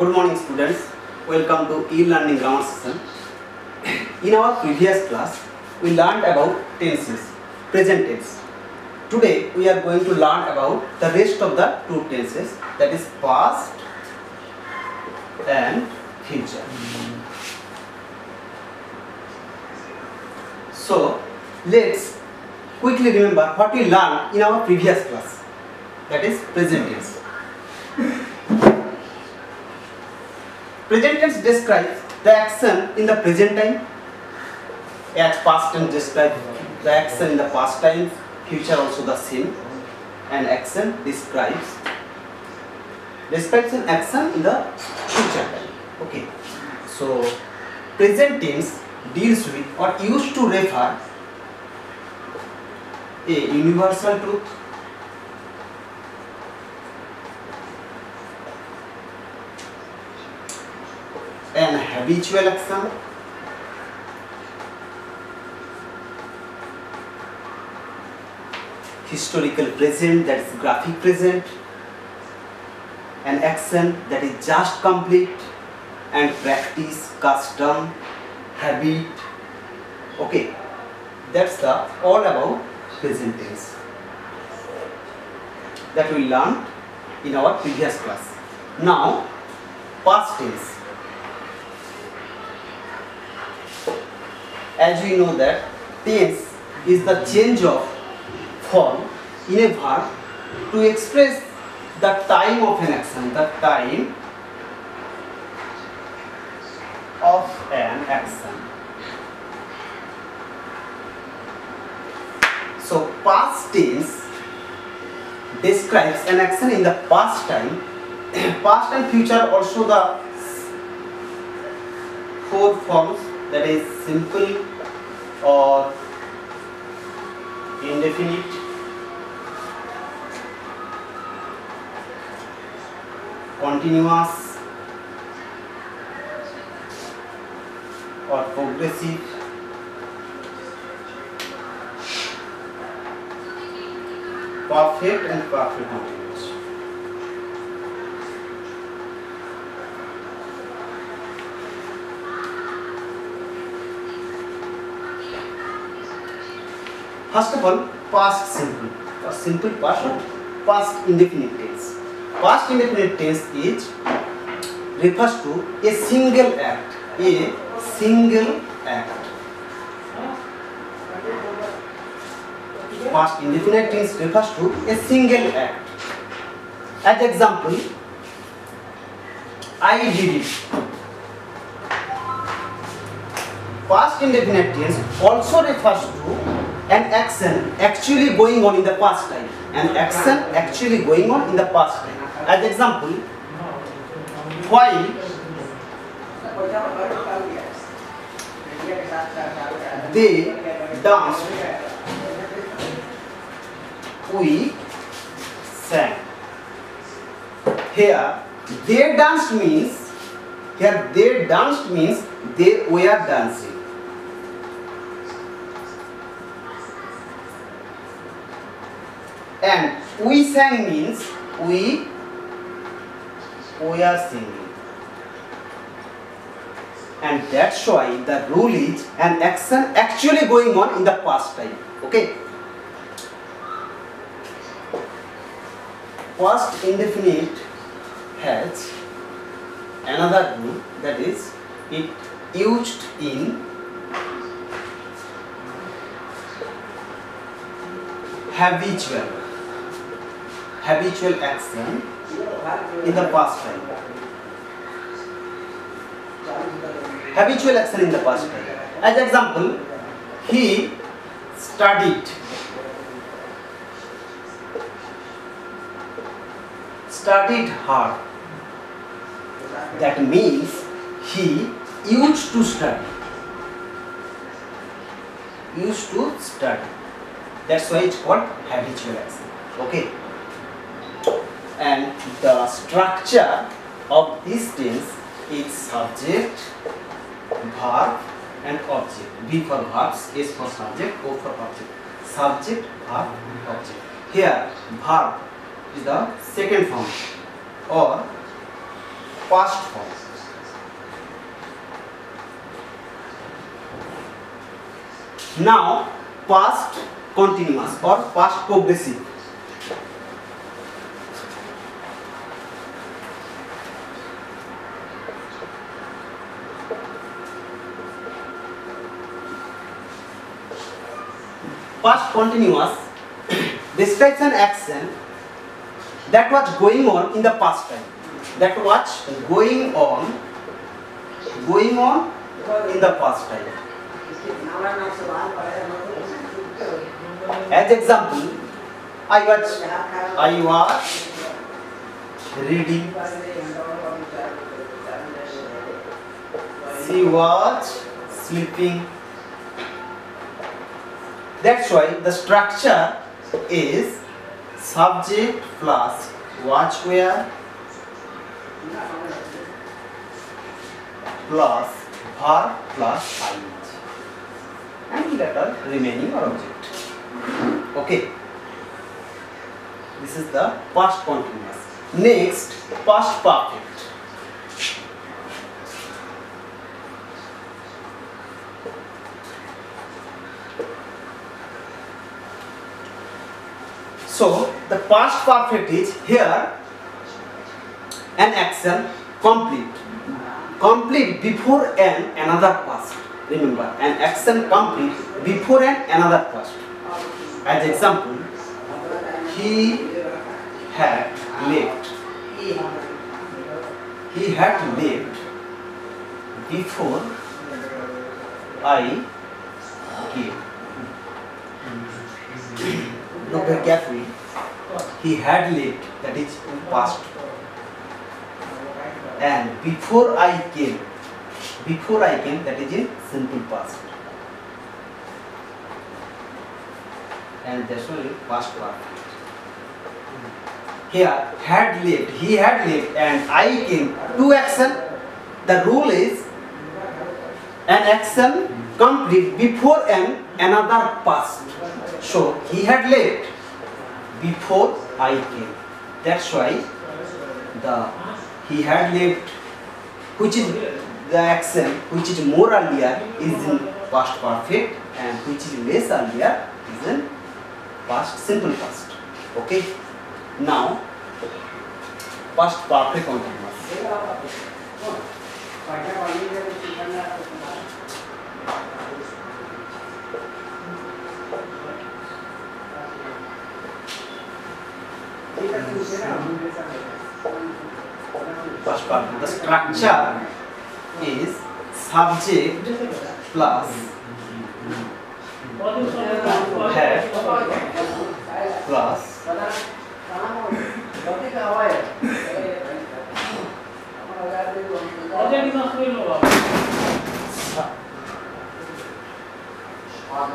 Good morning students. Welcome to e-learning grammar session. In our previous class, we learned about tenses, present tense. Today we are going to learn about the rest of the two tenses that is past and future. So let's quickly remember what we learned in our previous class that is present tense. Present tense describes the action in the present time as past tense describes the action in the past time, future also the same and action describes describes an action in the future time. Okay. So present tense deals with or used to refer a universal truth an habitual action historical present that is graphic present. An action that is just complete and practice custom habit. Okay that's the all about present tense. That we learned in our previous class. Now past tense as we know that tense is the change of form in a verb to express the time of an action, the time of an action. So past tense describes an action in the past time, past and future also the four forms that is simple or indefinite. Continuous or progressive. Perfect and perfect continuous First of all, past simple or simple past or past indefinite tense. Past indefinite tense is refers to a single act, a single act. Past indefinite tense refers to a single act. As example, I did it. Past indefinite tense also refers to an action actually going on in the past time. An action actually going on in the past time. As example while they danced we sang. Here they danced means here they danced means they were dancing and we sang means we we are singing. And that's why the rule is an action actually going on in the past time okay? Past indefinite has another rule that is it used in habitual habitual action in the past time. Habitual action in the past time. As example, he studied. Studied hard. That means he used to study. Used to study. That's why it's called habitual action. Okay and the structure of these tense is subject, verb and object. B for verbs, S for subject, O for object. Subject, verb, object. Here, verb is the second form or past form. Now past continuous or past progressive. Past continuous describes an action that was going on in the past time. That was going on, going on in the past time. As example, I was, I was reading. She was sleeping. That's why the structure is subject plus watch plus verb plus ing and letter remaining or object. Okay. This is the past continuous. Next, past perfect. So the past perfect is here an action complete. Complete before an another past. Remember, an action complete before an another past. As example, he had left. He had left before I came. Look very carefully. He had lived, that is past. And before I came, before I came, that is in simple past. And that's only past perfect. Here, had lived, he had lived, and I came. Two action. The rule is an action complete before an another past. So he had left before I came. That's why the he had left, which is the action which is more earlier is in past perfect and which is less earlier is in past simple past. Okay. Now past perfect continuous. Past perfect. The structure is subject plus had plus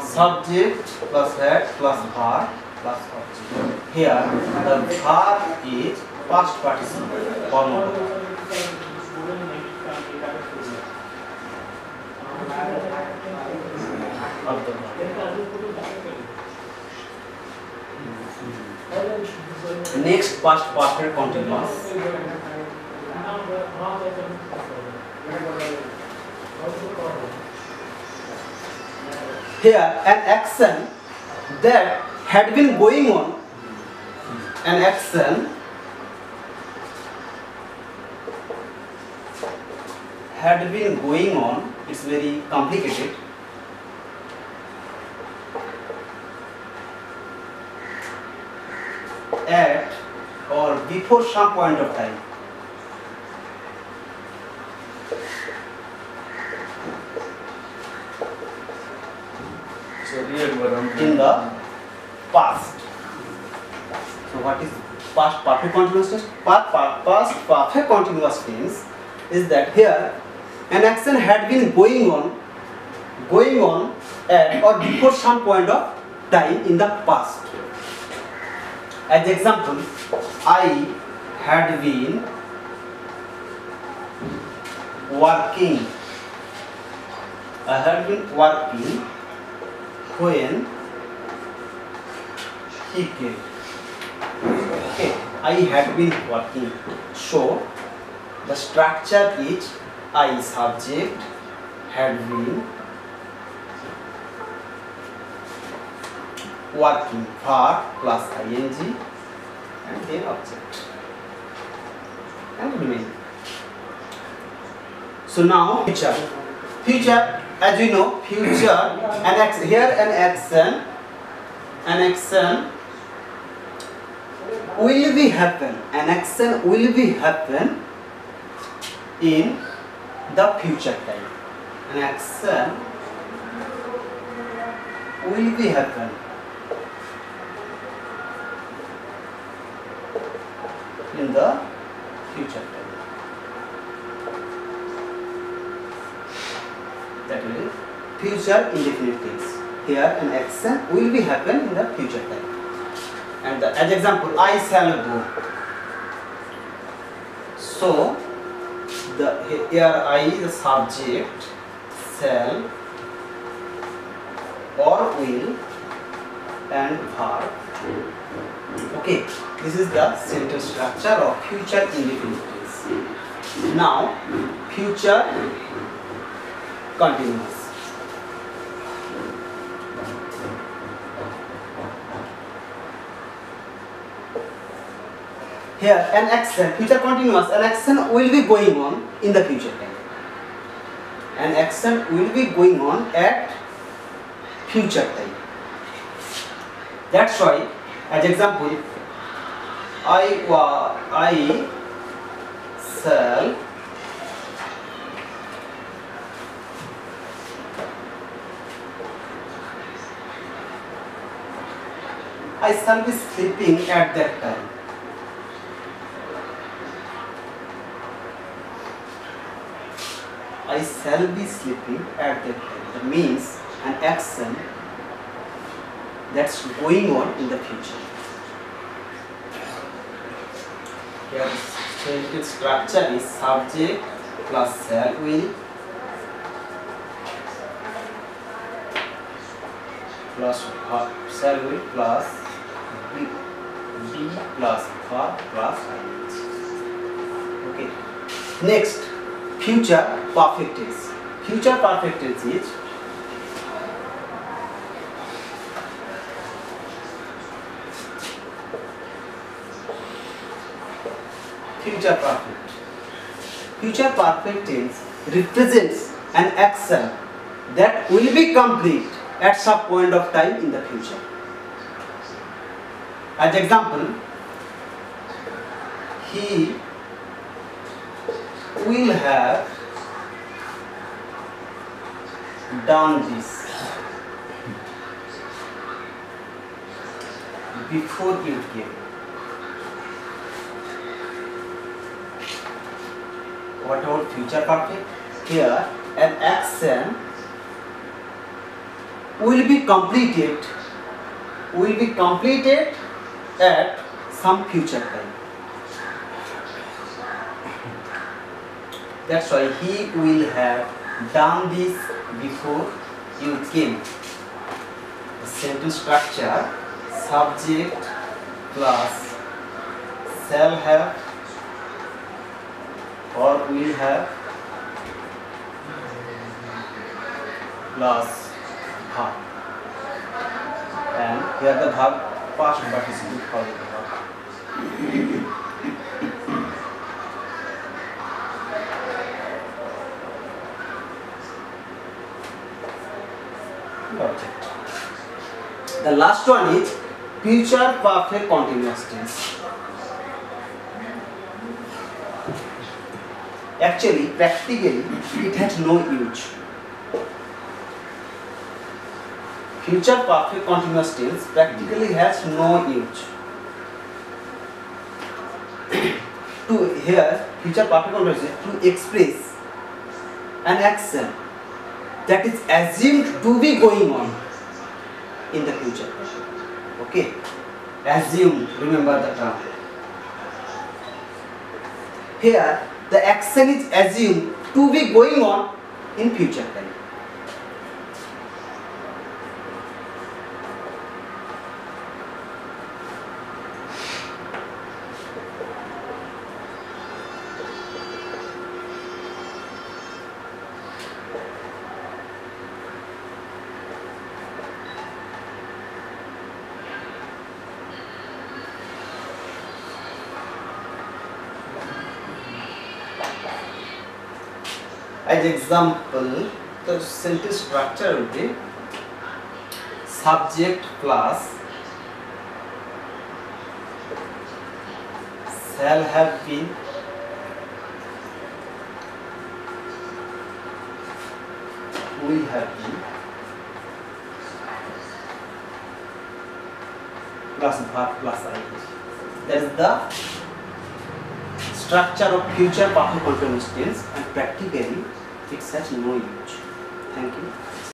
subject plus had plus verb plus object. Here the verb is past participle form of the verb. Next past perfect continuous. Here an action that had been going on, an action had been going on, it's very complicated. At or before some point of time. So real word in the what is past perfect continuous tense? Pa- pa- Past perfect continuous tense is that here an action had been going on, going on at or before some point of time in the past. As example, I had been working. I had been working when he came. Okay, I had been working. So the structure is I subject had been working verb plus ing and then object and remain. So now future. Future, as we know, future an action here an action, an action will be happen. An action will be happen in the future time. An action will be happen in the future time. That will future indefinite tense. Here an action will be happen in the future time. And the, as example, I shall go. So the here I the subject, shall or will and verb. Okay, this is the sentence structure of future indefinite. Now, future continuous. Here, an action, future continuous, an action will be going on in the future time. An action will be going on at future time. That's why, as example, I wa I shall I shall be sleeping at that time. I shall be sleeping at that time. That means an action that's going on in the future. Here sentence structure is subject plus shall will plus shall will plus be, be plus verb plus ing. Okay. Next, future perfect tense. Future perfect tense is future perfect. Future perfect tense represents an action that will be complete at some point of time in the future. As example, he will have done this before you came. What about future perfect? Here, an action will be completed will be completed at some future time. That's why he will have done this before you came. The sentence structure subject plus shall have or will have plus verb. And here the verb past participle for the verb. The last one is future perfect continuous tense. Actually, practically, it has no use. Future perfect continuous tense practically has no use. to here, future perfect continuous tense to express an action that is assumed to be going on in the future. Okay, assumed. Remember the term. Here, the action is assumed to be going on in future time. As example, the sentence structure will be subject plus shall have been will have been plus verb plus ing. That is the structure of future continuous tense and practically it has no use. Thank you.